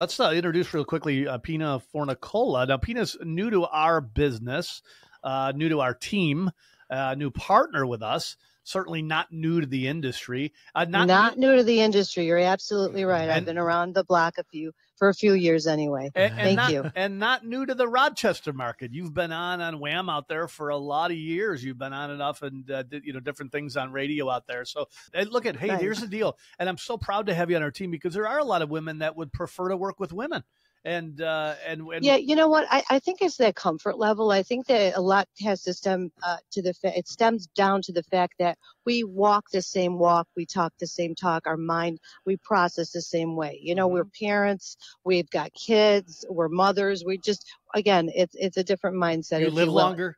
Let's uh, introduce real quickly uh, Pina Formicola. Now, Pina's new to our business, uh, new to our team, uh, new partner with us. Certainly not new to the industry. Uh, not, not new, new to the industry. You're absolutely right. And, I've been around the block a few for a few years anyway. And, and Thank not, you. And not new to the Rochester market. You've been on on Wham out there for a lot of years. You've been on enough and uh, you know different things on radio out there. So look at hey, here's the deal. And I'm so proud to have you on our team because there are a lot of women that would prefer to work with women and uh, and, and yeah, you know what? I, I think it's that comfort level. I think that a lot has to stem uh, to the fa- it stems down to the fact that we walk the same walk, we talk the same talk, our mind we process the same way. You know, mm-hmm. we're parents, we've got kids, we're mothers. We just again, it's it's a different mindset. You live you longer.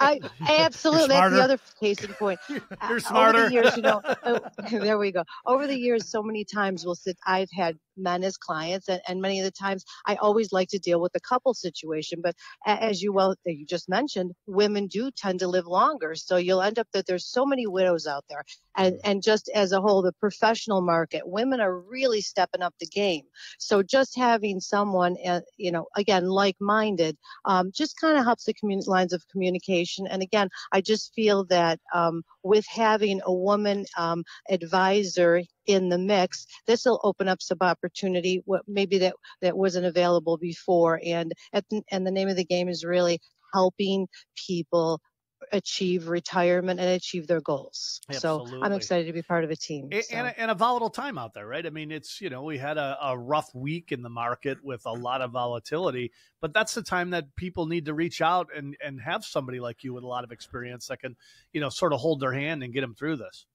I, absolutely. That's the other case in point. You're smarter. Over the years, you know, oh, there we go. Over the years, so many times we'll sit. I've had men as clients and, and many of the times i always like to deal with the couple situation but as you well you just mentioned women do tend to live longer so you'll end up that there's so many widows out there and and just as a whole the professional market women are really stepping up the game so just having someone uh, you know again like-minded um, just kind of helps the community lines of communication and again i just feel that um, with having a woman um, advisor in the mix, this will open up some opportunity, what maybe that, that wasn't available before. And, the, and the name of the game is really helping people achieve retirement and achieve their goals. Absolutely. So I'm excited to be part of a team. And, so. and, a, and, a, volatile time out there, right? I mean, it's, you know, we had a, a, rough week in the market with a lot of volatility, but that's the time that people need to reach out and, and have somebody like you with a lot of experience that can, you know, sort of hold their hand and get them through this.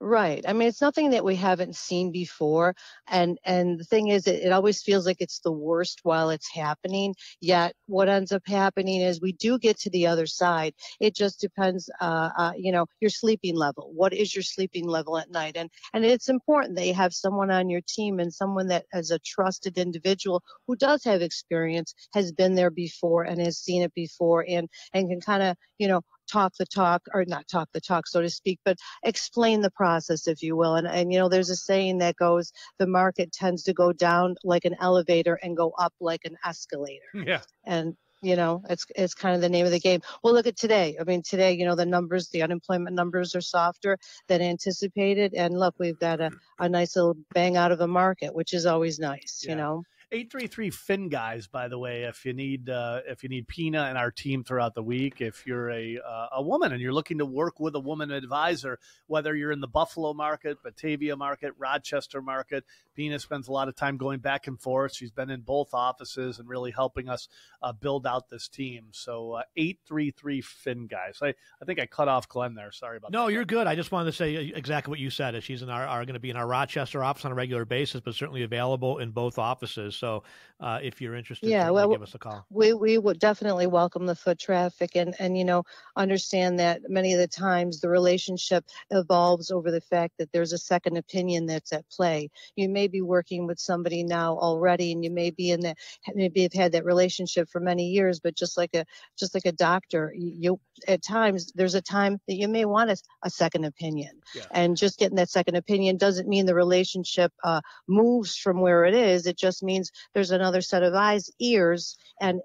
Right. I mean, it's nothing that we haven't seen before. And and the thing is, it, it always feels like it's the worst while it's happening. Yet, what ends up happening is we do get to the other side. It just depends, uh, uh, you know, your sleeping level. What is your sleeping level at night? And and it's important that you have someone on your team and someone that as a trusted individual who does have experience, has been there before and has seen it before, and and can kind of, you know, talk the talk or not talk the talk so to speak but explain the process if you will. And and you know there's a saying that goes the market tends to go down like an elevator and go up like an escalator. Yeah. And you know it's it's kind of the name of the game. Well look at today. I mean today you know the numbers the unemployment numbers are softer than anticipated. And look we've got a, mm-hmm. a nice little bang out of the market which is always nice yeah. you know 833 fin guys by the way if you need uh, if you need pina and our team throughout the week if you're a uh, a woman and you're looking to work with a woman advisor whether you're in the buffalo market batavia market rochester market pina spends a lot of time going back and forth. She's been in both offices and really helping us uh, build out this team. So uh, 833 fin guys. I, I think i cut off glenn there. Sorry about no that. no you're good. I just wanted to say uh, exactly what you said she's in our are going to be in our rochester office on a regular basis but certainly available in both offices so uh, if you're interested, yeah, well, give us a call. We we would definitely welcome the foot traffic and and you know understand that many of the times the relationship evolves over the fact that there's a second opinion that's at play. You may be working with somebody now already, and you may be in that maybe have had that relationship for many years, but just like a just like a doctor, you, you at times there's a time that you may want a, a second opinion, yeah. and just getting that second opinion doesn't mean the relationship uh, moves from where it is. It just means there's another set of eyes, ears, and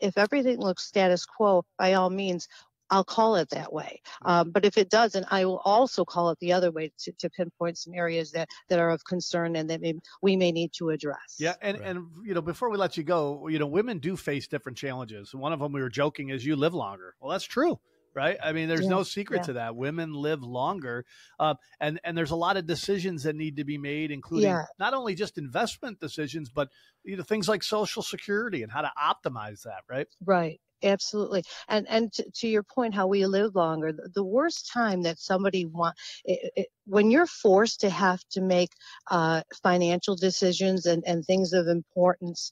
if everything looks status quo, by all means, I'll call it that way. Um, but if it doesn't, I will also call it the other way to, to pinpoint some areas that, that are of concern and that may, we may need to address. Yeah, and right. and you know, before we let you go, you know, women do face different challenges. One of them we were joking is you live longer. Well, that's true right? I mean, there's yeah, no secret yeah. to that. Women live longer, uh, and and there's a lot of decisions that need to be made, including yeah. not only just investment decisions, but you know things like Social Security and how to optimize that, right? Right. Absolutely, and and to, to, your point, how we live longer. The, the worst time that somebody want it, it, when you're forced to have to make uh, financial decisions and, and things of importance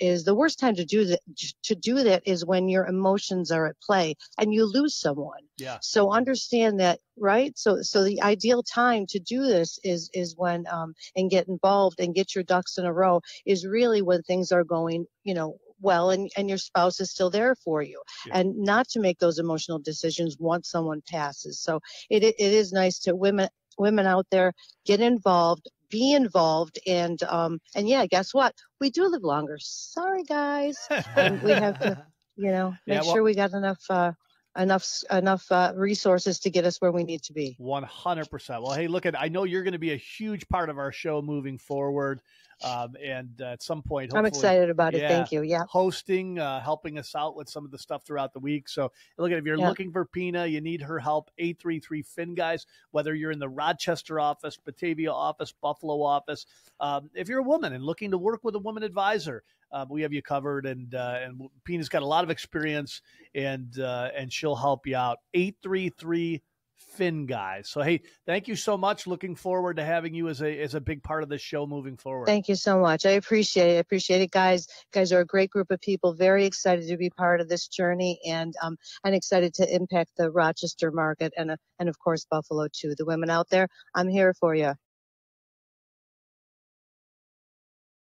is the worst time to do that. To do that is when your emotions are at play and you lose someone. Yeah. So understand that, right? So so the ideal time to do this is is when um, and get involved and get your ducks in a row is really when things are going, you know, well and, and your spouse is still there for you. Yeah. and not to make those emotional decisions once someone passes. So it, it is nice to women women out there get involved be involved and um and yeah guess what? We do live longer. Sorry guys. And we have to you know make yeah, well, sure we got enough uh enough enough uh, resources to get us where we need to be 100% well hey look at i know you're going to be a huge part of our show moving forward um, and uh, at some point, I'm excited about it. Thank you. Yeah, hosting, uh, helping us out with some of the stuff throughout the week. So look at if you're yeah. looking for Pina, you need her help. Eight three three Fin guys. Whether you're in the Rochester office, Batavia office, Buffalo office, um, if you're a woman and looking to work with a woman advisor, uh, we have you covered. And uh, and Pina's got a lot of experience, and uh, and she'll help you out. Eight three three Fin guys. So hey, thank you so much. Looking forward to having you as a as a big part of the show moving forward. Thank you so much. I appreciate it. I appreciate it, guys. You guys are a great group of people. Very excited to be part of this journey, and um, and excited to impact the Rochester market and uh, and of course Buffalo too. The women out there, I'm here for you.